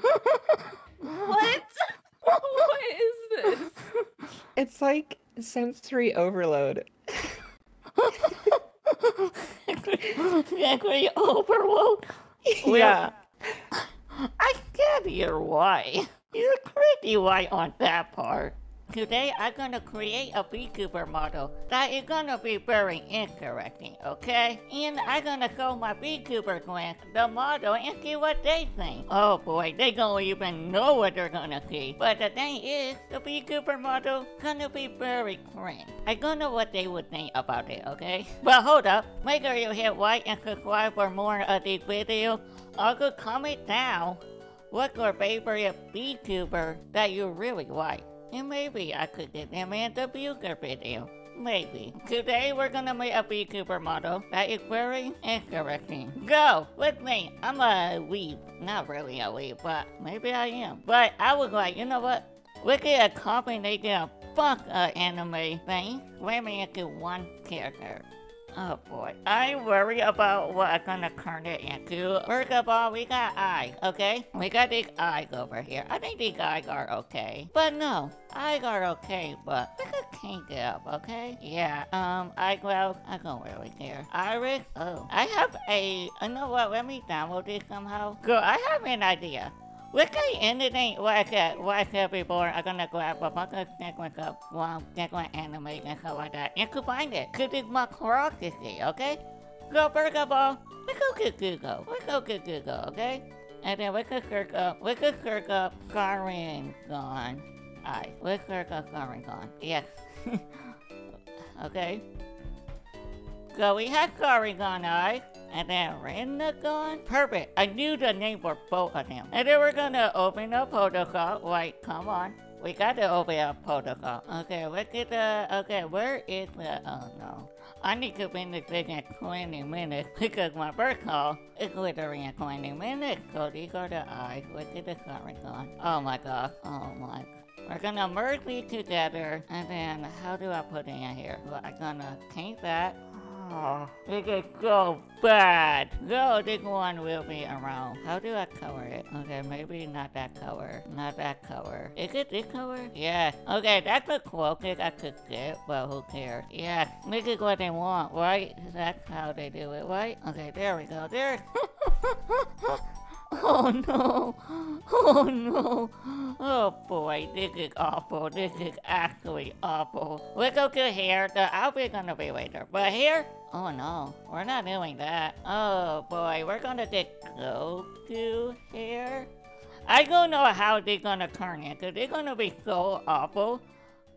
what? what is this? It's like sensory overload. Sensory overload? yeah. I get your why. You're pretty right on that part. Today I'm gonna create a VTuber model that is gonna be very interesting, okay? And I'm gonna show my VTuber friends the model and see what they think. Oh boy, they don't even know what they're gonna see. But the thing is, the VTuber model gonna be very cringe. I don't know what they would think about it, okay? But hold up, make sure you hit like and subscribe for more of these videos. Also comment down what's your favorite VTuber that you really like. And maybe I could get the Buker video. Maybe. Today we're gonna make a VTuber model that is very interesting. Go! With me! I'm a weeb. Not really a weeb, but maybe I am. But I was like, you know what? We get a combination of fuck uh, anime thing. Me into one character. Oh boy, I worry about what I'm gonna turn it into. First of all, we got eyes, okay? We got these eyes over here. I think these eyes are okay. But no, eyes are okay, but we could kink it up, okay? Yeah, um, I eyebrows, I don't really care. Iris, oh. I have a, you know what, let me download this somehow. Girl, I have an idea. We can anything what I said, what I said before, I'm gonna grab a bunch of segments of one segment anime and stuff like that and combine it. Cause it's my curiosity, okay? Go of all, we go get Google. We go get Google, okay? And then we could search up, we could search up Sharingan. Aye, we search up Sharingan. Yes. okay. So we have Sharingan Eye. And then Rinnegan? Perfect. I knew the name for both of them. And then we're gonna open up protocol. Wait, come on. We gotta open up protocol. Okay, look at the... Okay, where is the... Oh, no. I need to finish this in 20 minutes because my birth call is literally in 20 minutes. So these are the eyes. Look at the Sharingan. Oh my god. Oh my we're gonna merge these together, and then how do I put it in here? Well, I'm gonna paint that. Oh, it is so bad. No, this one will be around. How do I cover it? Okay, maybe not that color. Not that color. Is it this color? Yeah. Okay, that's the closest I could get, but who cares? Yeah, this is what they want, right? That's how they do it, right? Okay, there we go. There. Oh no! Oh no! Oh boy, this is awful. This is actually awful. We go to here. The outfit's gonna be later. But here? Oh no, we're not doing that. Oh boy, we're gonna just go to here. I don't know how they're gonna turn it, cause they're gonna be so awful,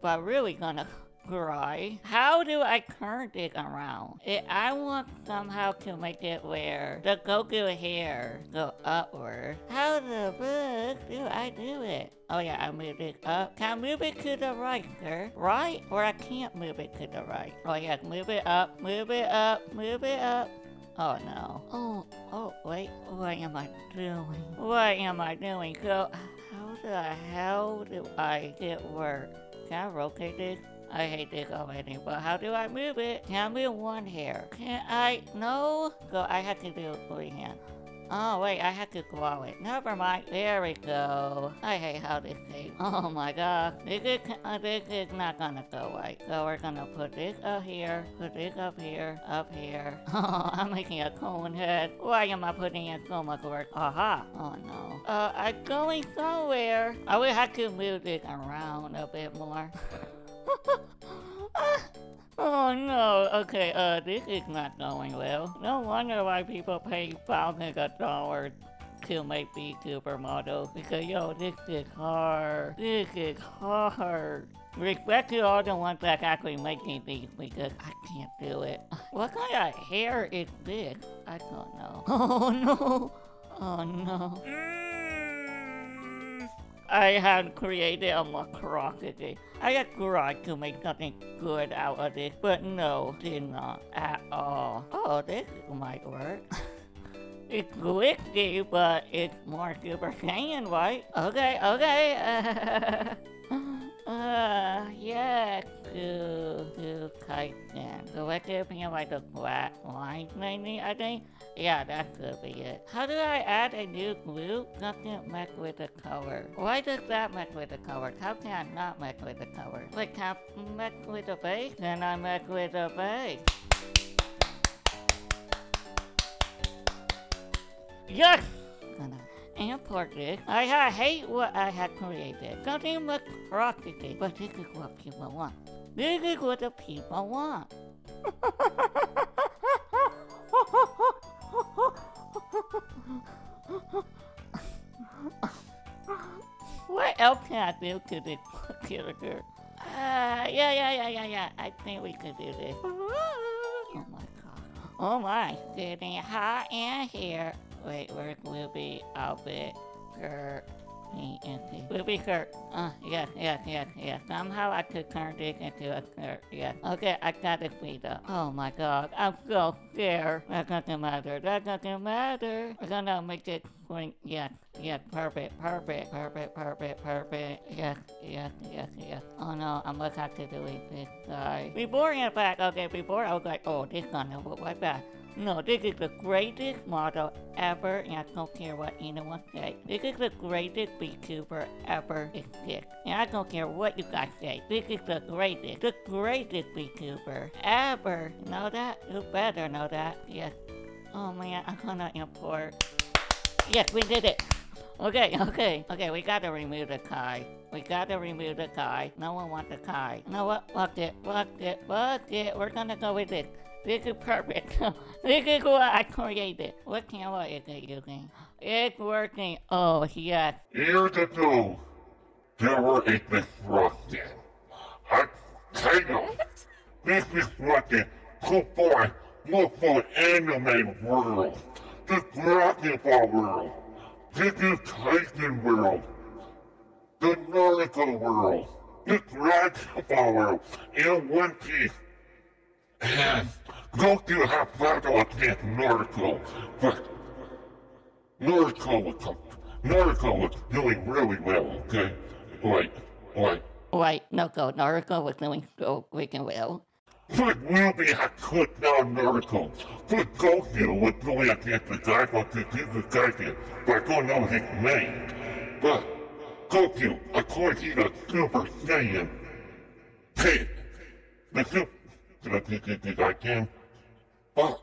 but really gonna cry. How do I turn it around? It, I want somehow to make it where the Goku hair go upward. How the fuck do I do it? Oh yeah, I move it up. Can I move it to the right, sir? Right? Or I can't move it to the right. Oh yeah, move it up, move it up, move it up. Oh no. Oh, oh, wait. What am I doing? What am I doing? So, how the hell do I get work? Can I rotate this? I hate this already, but how do I move it? Can I move one hair? Can I? No? So I have to do three hands. Oh wait, I have to grow it. Never mind. There we go. I hate how this takes. Oh my god. This is, uh, this is not gonna go right. So we're gonna put this up here, put this up here, up here. Oh, I'm making a cone head. Why am I putting in so much work? Aha. Oh no. Uh, I'm going somewhere. I will have to move this around a bit more. oh no, okay, uh, this is not going well. No wonder why people pay thousands of dollars to make these supermodels. Because, yo, this is hard. This is hard. Respect to all the ones that actually making these because I can't do it. What kind of hair is this? I don't know. Oh no. Oh no. I had created a monstrosity. I had tried to make something good out of this, but no, did not at all. Oh, this might work. it's glitchy, but it's more Super Saiyan, right? Okay, okay. Uh, yes. To kite then. So could be like a flat line maybe, I think? Yeah, that could be it. How do I add a new glue? Doesn't mess with the color. Why does that mess with the color? How can I not mess with the color? Like, can I mess with the base? Then I mess with the base. Yes! Import this. I ha- hate what I had created. Something looks rocky, but this is what people want. This is what the people want. what else can I do to this character? Uh, yeah, yeah, yeah, yeah, yeah. I think we could do this. Oh my god. Oh my, getting hot in here. Wait, where will be outfit? Kurt. Me be Kurt. Uh, yes, yes, yes, yes. Somehow I could turn this into a Kurt. Yes. Okay, I gotta the freedom. Oh my god, I'm so scared. That doesn't matter. That doesn't matter. We're gonna make it swing. Yes, yes, perfect, perfect, perfect, perfect, perfect. Yes, yes, yes, yes. Oh no, I'm gonna have to delete this guy. Before, in fact, okay, before I was like, oh, this gonna look like that. No, this is the greatest model ever, and I don't care what anyone says. This is the greatest VTuber ever exist. And I don't care what you guys say. This is the greatest, the greatest VTuber ever. Know that? You better know that. Yes. Oh man, I'm gonna import. Yes, we did it. Okay, okay, okay, we gotta remove the Kai. We gotta remove the Kai. No one wants the Kai. No what? Fuck it, fuck it, fuck it. We're gonna go with this. This is perfect. this is what I created. What camera is it using? It's working. Oh, yes. Years ago, there were a disruption. I tell you, this disruption took for look for anime world, the Dragon Ball world, the Titan world, the Naruto world, the Dragon Ball world, and One Piece. And Goku had battle against Naruto, but Naruto was Naruto was doing really well, okay? Like, like, Wait, no go. Naruto was doing so freaking well. but Ruby had put down Naruto. But Goku was going against the guy who could do the Gaiden, but I don't know his name. But Goku, according to the Super Saiyan, pit, the Super, the, the, the, the Gaiden, but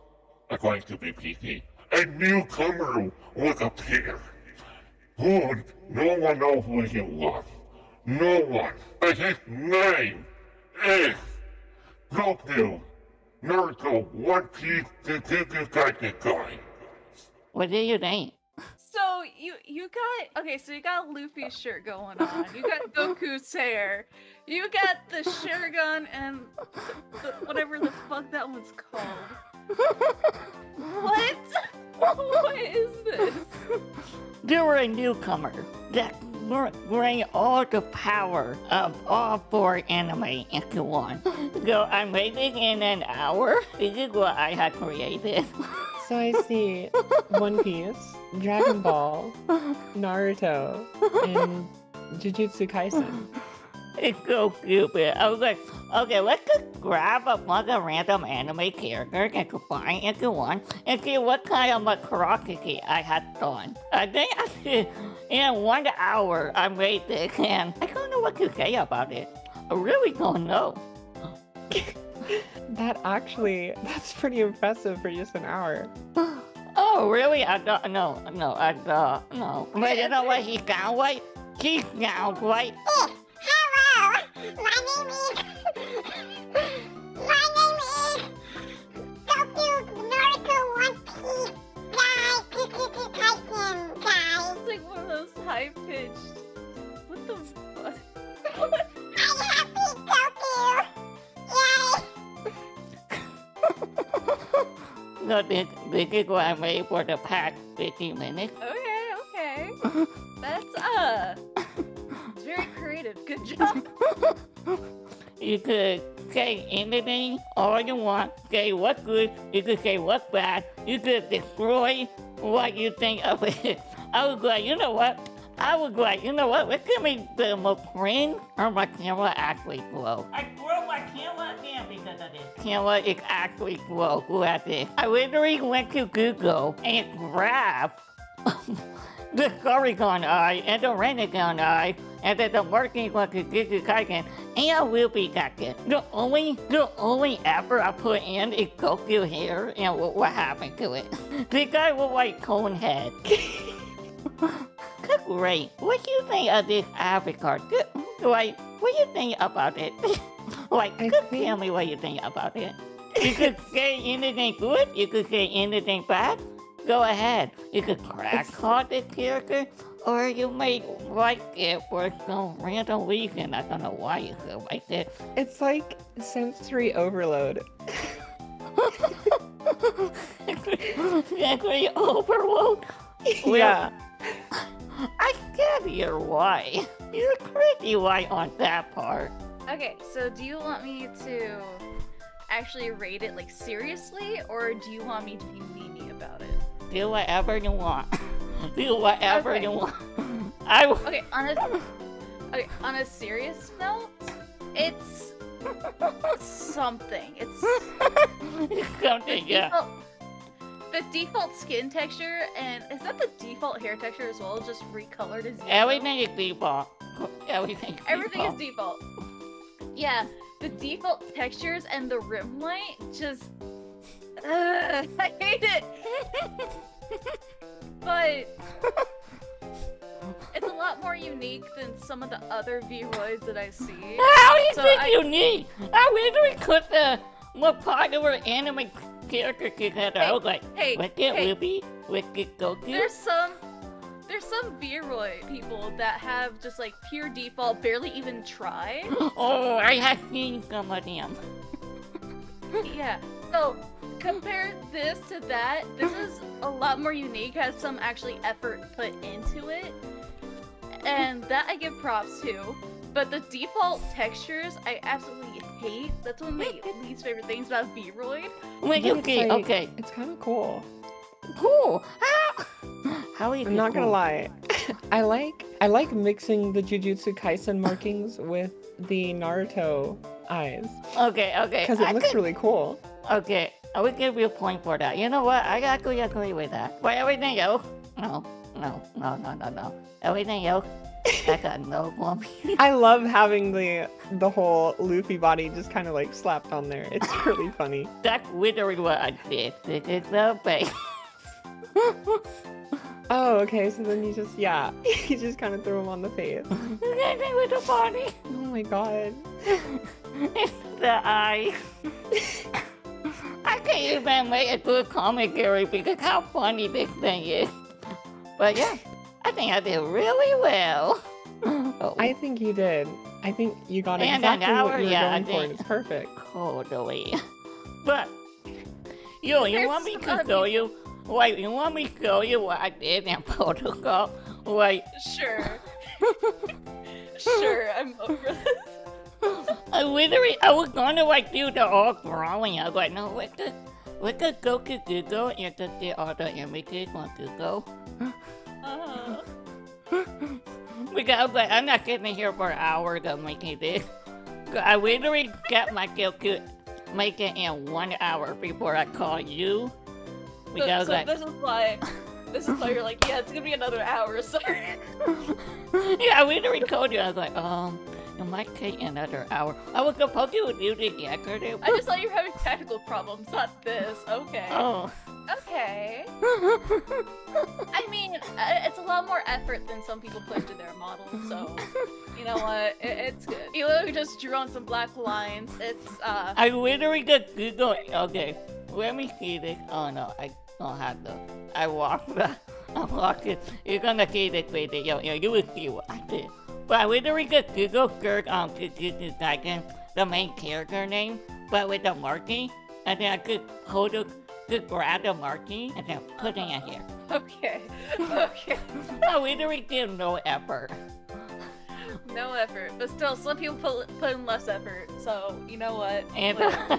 according to BPC, a newcomer was appeared. Who, no one knows who he was. No one. And his name is Goku. Naruto, One Piece, the Goku Gaiden guy. What do you think? So you you got okay, so you got Luffy's shirt going on. You got Goku's hair. You got the Shuriken and the, the, whatever the fuck that one's called. What? What is this? You were a newcomer that br- bring all the power of all four anime into one. So I made it in an hour. This is what I had created. So I see One Piece, Dragon Ball, Naruto, and Jujutsu Kaisen. It's so stupid. I was like, okay, let's just grab a bunch of random anime characters and combine into one and see what kind of atrocity I had done. I think I did, in one hour I made this and I don't know what to say about it. I really don't know. That actually, that's pretty impressive for just an hour. Oh, really? I don't know. No, I don't know. But you know what he sounds like? He sounds like. My name is. My name is. Goku Naruto One Piece guy. Jujutsu Kaisen guy. It's like one of those high pitched. What the fuck? I'm happy Goku. Yay. No, this, this is what I made for the past 15 minutes. Okay, okay. That's uh it's very creative. Good job. You could say anything, all you want, say what's good, you could say what's bad, you could destroy what you think of it. I was like, you know what? I was like, you know what? Let's give me the more screen or my camera actually glow. I throw my You know what? It's actually whoa, look at this. I literally went to Google and grabbed the Porygon eye and the Rinnegan eye and then the working one to Giga Kaiken and Ruby Kaiken. The only the only effort I put in is Goku hair and what, what happened to it. The guy with white cone head. Great. What do you think of this avatar? Like what do you think about it? like I good think- tell me what you think about it. You could say anything good, you could say anything bad. Go ahead. You could crack It's- on the character, or you may like it for some random reason. I don't know why you could like it. It's like sensory overload. Sensory overload. yeah. I get your why. You're pretty white on that part. Okay, so do you want me to actually rate it like seriously, or do you want me to be meanie about it? Do whatever you want. Do whatever Okay. you want. I w- Okay, on a okay, on a serious note, it's something. It's the something, yeah. default, the default skin texture, and is that the default hair texture as well? Just recolored as? Everything is default. Everything is Everything is default. default. Yeah, the default textures and the rim light just. Ugh, I hate it. but it's a lot more unique than some of the other V-Roids that I see. How is So it I- unique? I literally put the more popular anime character together. I was like, Hey, look at hey, Ruby, look at Goku. there's some. There's some V-Roid people that have just like pure default, barely even try. Oh, I have seen some of them. Yeah. So compare this to that. This is a lot more unique. Has some actually effort put into it, and that I give props to. But the default textures, I absolutely hate. That's one of my least favorite things about V-Roid. Wait, okay, like- okay. It's kind of cool. Cool. Ah! How? How is I'm it not gonna lie. I like I like mixing the Jujutsu Kaisen markings with the Naruto eyes Okay, okay. because it I looks could- really cool. Okay, I would give you a point for that. You know what? I actually agree with that. But everything else, no, no, no, no, no, no. Everything else, I got no one. I love having the the whole Luffy body just kind of like slapped on there. It's really funny. That's literally what I did. This is the base. Oh, okay. So then you just yeah, you just kind of throw him on the face. Anything with the body. Oh my god. It's the eye. I can't even make a good commentary because how funny this thing is. But yeah, I think I did really well. Oh, I think you did. I think you got And an exactly hour, what you were yeah, I going for, it's perfect. totally. But yo, you There's want me to show you? Wait, you want me to show you what I did in Protocol? Wait, Sure. sure, I'm over this. I literally, I was gonna like do the all drawing. I was like, no, we could, we could go to Google and just get all the images on Google. Uh, Because I was like, I'm not sitting here for hours of making this. I literally got myself to make it in one hour before I call you. so, Because was so like, this is why. This is why you're like, yeah, it's gonna be another hour. Sorry. yeah, I literally told you. I was like, um, it might take another hour. I was supposed to do this yesterday. I just thought you were having technical problems, not this. Okay. Oh. Okay. I mean, uh, it's a lot more effort than some people put into their models, so you know what? It, it's good. You literally just drew on some black lines. It's uh. I literally just Google. Okay, let me see this. Oh no, I don't have the. I walked the. I walked it. You're gonna see this video. You, you will see what I did. But I literally just Google search on Jujutsu Kaisen, the main character name, but with the marking, and then I could hold it, could grab the marking and then put it in here. Okay. Okay. I literally did no effort. No effort, but still, some people put put in less effort. So you know what? And Uh,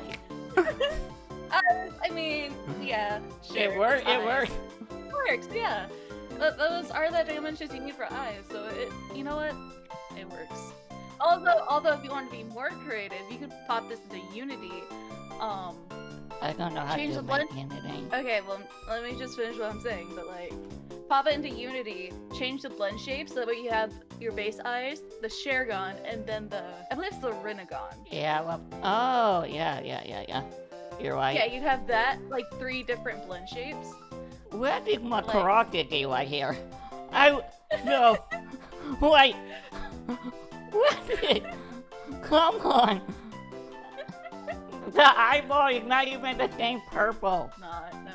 I mean, yeah, sure. it worked. It worked. It works, yeah. Th- those are the dimensions you need for eyes, so it, you know what? It works. although, although if you want to be more creative, you could pop this into Unity. Um, I don't know how Change to the make blend- anything. okay, well, let me just finish what I'm saying. But like, pop it into Unity, change the blend shape so that way you have your base eyes, the Sharingan, and then the I believe it's the Rinnegan. Yeah, well, oh, yeah, yeah, yeah, yeah. You're right. Yeah, you'd have that like three different blend shapes. Where did my Like- karate do right here? I no. Wait. What did? Come on. The eyeball is not even the same purple. Not no.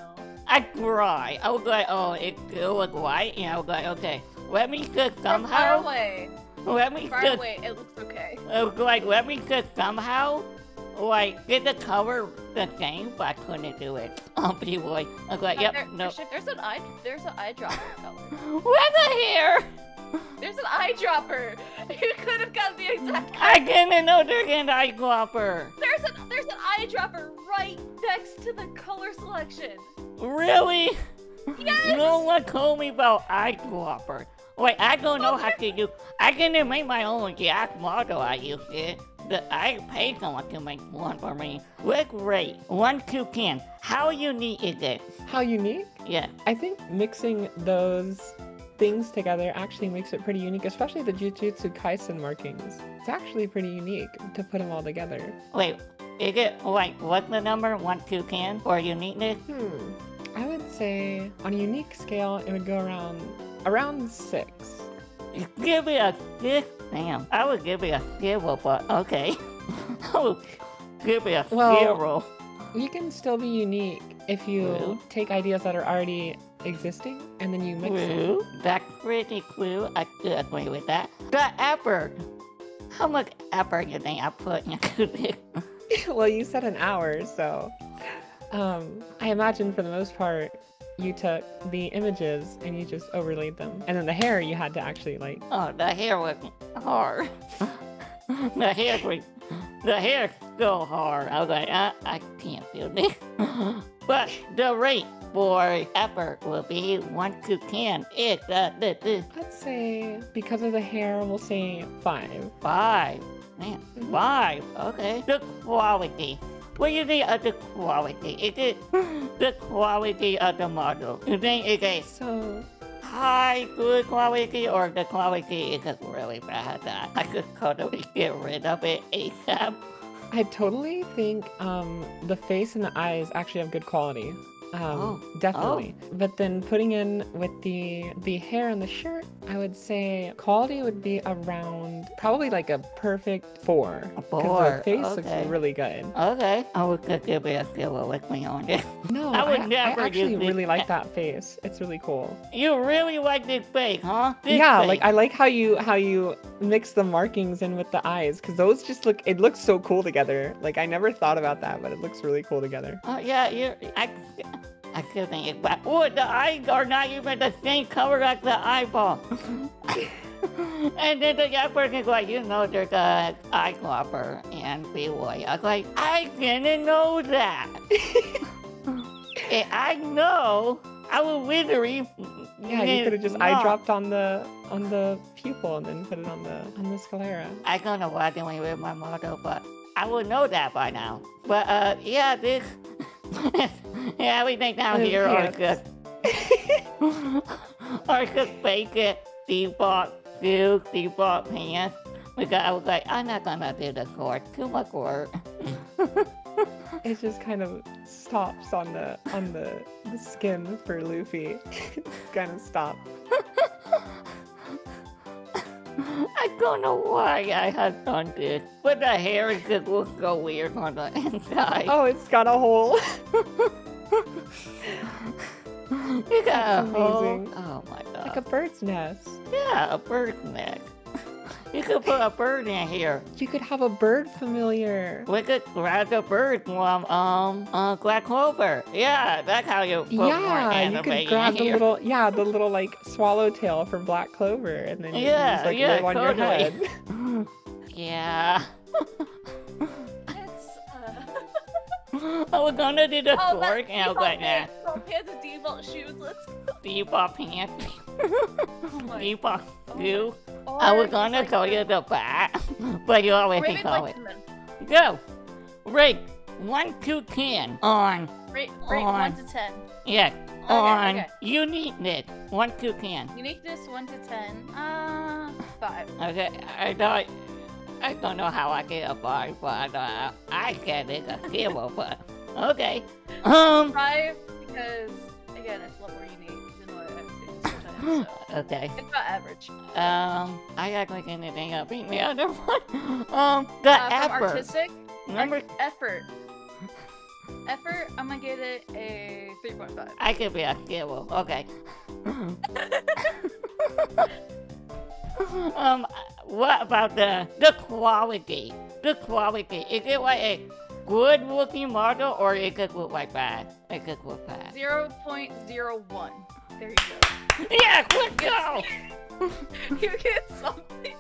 I cry. I was like, oh, it, it was white, and I was like, okay, let me just From far somehow, away, let me far just, away, it looks okay. I was like, let me just somehow, like, get the cover the same, but I couldn't do it. Oh, boy. I was like, yep, there- no. there's, there's an eye, there's an eyedropper color. Where the hair? There's an eyedropper. You could have got the exact. I didn't know there's an eyedropper. There's an there's an eyedropper right next to the color selection. Really? Yes. No one told me about eyedropper. Wait, I don't know how to do. I didn't make my own Jack model. I used it. But I paid someone to make one for me. Look great. One two ten. How unique is it? How unique? Yeah. I think mixing those things together actually makes it pretty unique, especially the Jujutsu Kaisen markings. It's actually pretty unique to put them all together. Wait, is it like what's the number? One two ten for uniqueness? Hmm. I would say on a unique scale, it would go around around six. Give me a six. Damn, I would give it a zero, but okay. I would give it a Well, zero. You can still be unique if you take ideas that are already existing and then you mix them. Clue. That's pretty clue. I could agree with that. The effort. How much effort you think I put into this? well, you said an hour, so um, I imagine for the most part you took the images and you just overlaid them, and then the hair you had to actually like. Oh, the hair was hard. the hair was, the hair so hard. I was like, I, I can't do this. but the rate for effort will be one to ten. It's the, Let's say because of the hair, we'll say five. five. Man, Mhm. five. Okay. The quality. What do you think of the quality? Is it the quality of the model? You think it's a So high good quality or the quality is just really bad that I could totally get rid of it ASAP? I totally think um, the face and the eyes actually have good quality. Um, Oh. definitely. But then putting in with the the hair and the shirt, I would say quality would be around probably like a perfect four. A four, the face okay. looks really good. Okay, I would give it a zero with me on it. No, I would I, never I actually really like that face. It's really cool. You really like this face, huh? This yeah, face. like I like how you how you mix the markings in with the eyes because those just look it looks so cool together. Like I never thought about that, but it looks really cool together. Oh yeah, you're. I, I could think it, but oh, the eyes are not even the same color as the eyeball. and then the guy person is like, you know, there's a eye glopper and B-boy. I was like, I didn't know that. and I know. I was literally. Yeah, you could have just eye dropped on the on the pupil and then put it on the on the sclera. I don't know why I didn't with my model, but I would know that by now. But uh, yeah, this. yeah, we everything down Uh, here are pants. good. or just fake it, default shoes, default pants. Because I was like, I'm not gonna do the course. Too much work. It just kind of stops on the on the, the skin for Luffy. kind of stop. I don't know why I have done this. But the hair is just looks so weird on the inside. Oh, it's got a hole. You got that's a hole. amazing. Oh my god. like a bird's nest. Yeah, a bird's nest. you could put a bird in here. You could have a bird familiar. We could grab the bird from um uh Black Clover. Yeah, that's how you yeah, you could grab the little yeah the little like swallowtail from Black Clover and then you Yeah, just like yeah, live on your head. yeah. I was gonna do the Oh, but fork and I was like, nah, default pants and default shoes. Let's. default pants. Oh my. default goo. Oh, I was he's gonna like call the- you the bat, but you already call it. Go! Rate 1 to 10 on, Rate, rate On. one to ten. yeah, on okay. uniqueness. 1 to 10. Uniqueness one to ten. Uh, five. Okay, I don't, I don't know how I get a bar, but uh, I get it a kilo, but okay. Um, Five because again it's a lot more unique than what I've seen sometimes. So okay. it's about average. Um, I act like anything up beat the other one. Um, the Uh, from effort. artistic Remember, art- effort. Effort. I'm gonna give it a three point five. I could be a kilo. Okay. um, what about the the quality? The quality. Is it like a good looking model or it could look like bad? It could look bad. Zero point zero one. There you go. Yeah, let's go. you get something.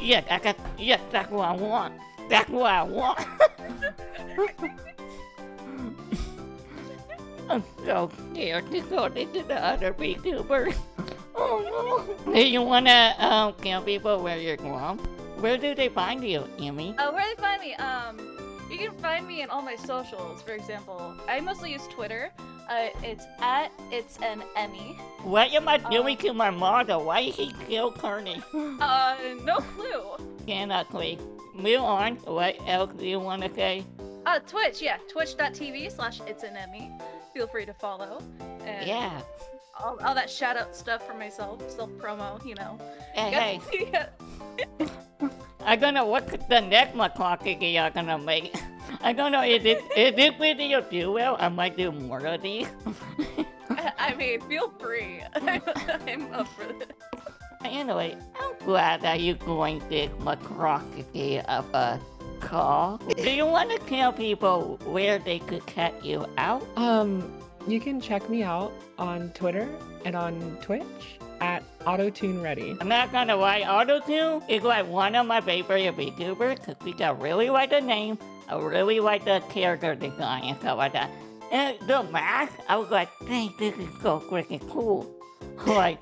Yeah, I got. Yeah, that's what I want. That's what I want. I'm so scared to go into the other VTuber. Oh no. Do you wanna um tell people where you're from? Where do they find you, Emi? Uh, where do they find me? Um, you can find me in all my socials. For example, I mostly use Twitter. Uh, it's at it's an Emi. What am I Uh, doing to my model? Why is he kill Kearney? Uh, no clue. Cannot click. Move on. What else do you wanna say? Uh, Twitch, yeah, twitch.tv slash it's an Emi. Feel free to follow. And Yeah. All, all that shout out stuff for myself, self promo, you know. Hey, hey. Yeah. I don't know what the next McClocky you're gonna make. I don't know if this, if this video do well, I might do more of these. I, I mean, feel free. I'm up for this. anyway, I'm glad that you're going this McClocky of a call. Do you want to tell people where they could cut you out? Um, you can check me out on Twitter and on Twitch at AutoTuneReady. I'm not gonna lie, AutoTune is like one of my favorite VTubers because we got really like the name, I really like the character design and stuff like that. And the mask, I was like, dang, this is so freaking cool. Like,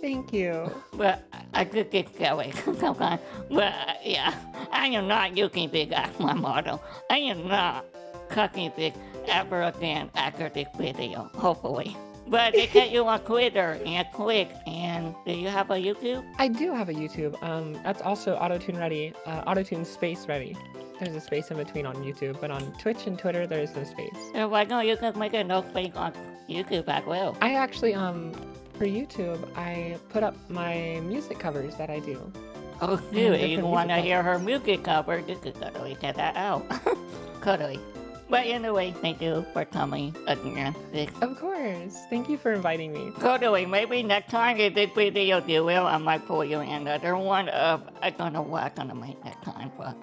Thank you. but I could get going sometimes. But uh, yeah, I am not using this as my model. I am not cooking this ever again after this video, hopefully. But they get you on Twitter and click. And do you have a YouTube? I do have a YouTube. Um, that's also AutoTune Ready. Uh, AutoTune Space Ready. There's a space in between on YouTube, but on Twitch and Twitter, there's no space. And why don't you just make a no space on YouTube as well? I actually, um, for YouTube, I put up my music covers that I do. Oh, dude, you want to hear her music cover? You could totally check that out. totally. But anyway, thank you for coming again. Of course. Thank you for inviting me. Totally. Maybe next time if this video do well, I might pull you another one of I don't know what I'm gonna make next time, but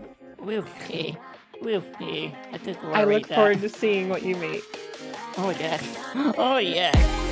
we'll see. We'll see. I just I look that- forward to seeing what you make. Oh yes. Oh yes.